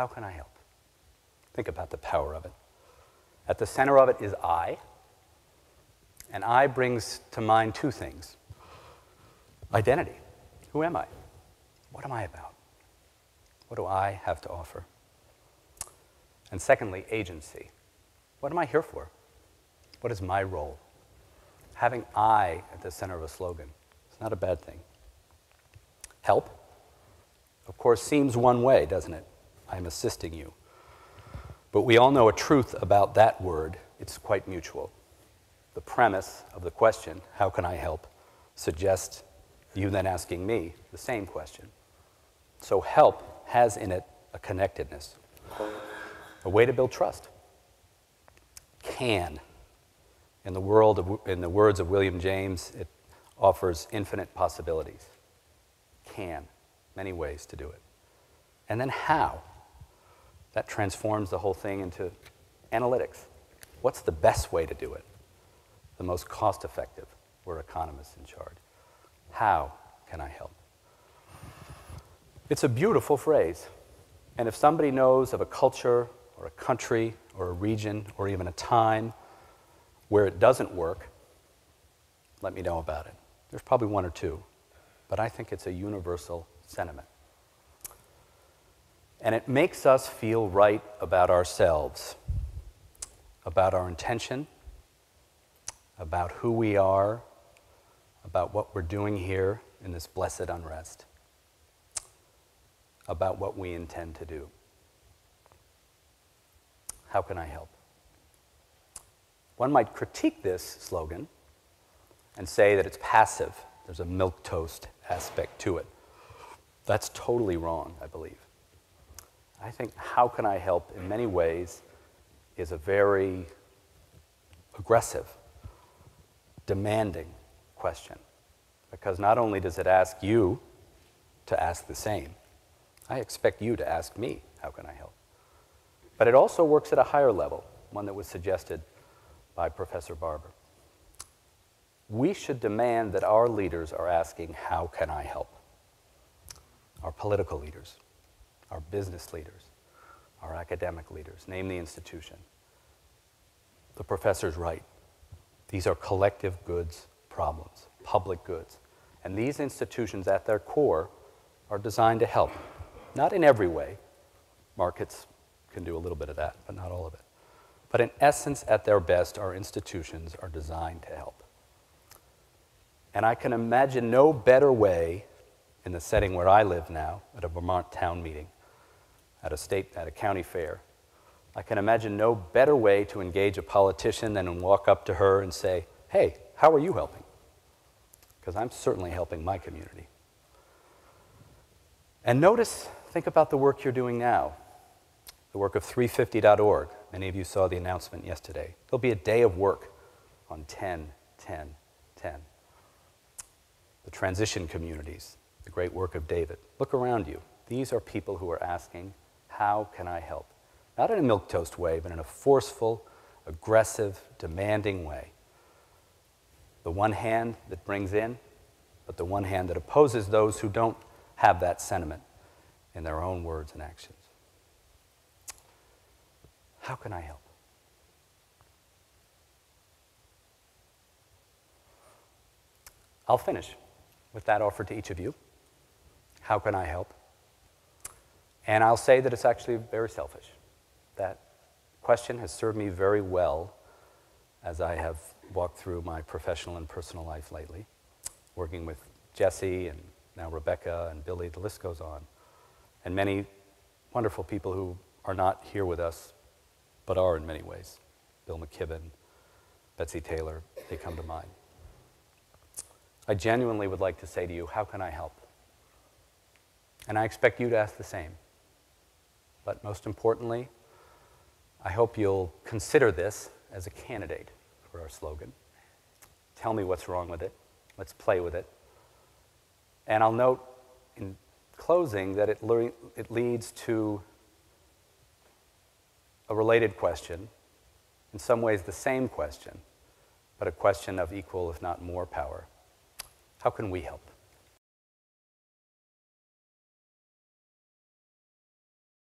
How can I help? Think about the power of it. At the center of it is I, and I brings to mind two things identity. Who am I? What am I about? What do I have to offer? And secondly, agency. What am I here for? What is my role? Having I at the center of a slogan is not a bad thing. Help, of course, seems one way, doesn't it? I'm assisting you. But we all know a truth about that word it's quite mutual. The premise of the question, how can I help, suggests you then asking me the same question. So, help has in it a connectedness, a way to build trust. Can. In the, world of, in the words of William James, it offers infinite possibilities. Can. Many ways to do it. And then how. That transforms the whole thing into analytics. What's the best way to do it? The most cost effective? We're economists in charge. How can I help? It's a beautiful phrase. And if somebody knows of a culture or a country or a region or even a time where it doesn't work, let me know about it. There's probably one or two, but I think it's a universal sentiment. And it makes us feel right about ourselves, about our intention, about who we are, about what we're doing here in this blessed unrest, about what we intend to do. How can I help? One might critique this slogan and say that it's passive. There's a milk toast aspect to it. That's totally wrong, I believe. I think how can I help in many ways is a very aggressive, demanding question. Because not only does it ask you to ask the same, I expect you to ask me, how can I help? But it also works at a higher level, one that was suggested by Professor Barber. We should demand that our leaders are asking, how can I help? Our political leaders, our business leaders, our academic leaders, name the institution. The professor's right. These are collective goods problems, public goods. And these institutions, at their core, are designed to help. Not in every way. Markets can do a little bit of that, but not all of it. But in essence, at their best, our institutions are designed to help. And I can imagine no better way in the setting where I live now, at a Vermont town meeting, at a state, at a county fair. I can imagine no better way to engage a politician than to walk up to her and say, Hey, how are you helping? Because I'm certainly helping my community. And notice, think about the work you're doing now, the work of 350.org. Many of you saw the announcement yesterday. There'll be a day of work on 10, 10, 10. The transition communities, the great work of David. Look around you. These are people who are asking, How can I help? Not in a milquetoast way, but in a forceful, aggressive, demanding way. The one hand that brings in, but the one hand that opposes those who don't have that sentiment in their own words and actions. How can I help? I'll finish with that offer to each of you. How can I help? And I'll say that it's actually very selfish. That question has served me very well as I have walked through my professional and personal life lately, working with Jesse and now Rebecca and Billy, the list goes on, and many wonderful people who are not here with us, but are in many ways. Bill McKibben, Betsy Taylor, they come to mind. I genuinely would like to say to you, how can I help? And I expect you to ask the same. But most importantly, I hope you'll consider this as a candidate for our slogan. Tell me what's wrong with it. Let's play with it. And I'll note in closing that it, le- it leads to a related question, in some ways the same question, but a question of equal, if not more, power. How can we help?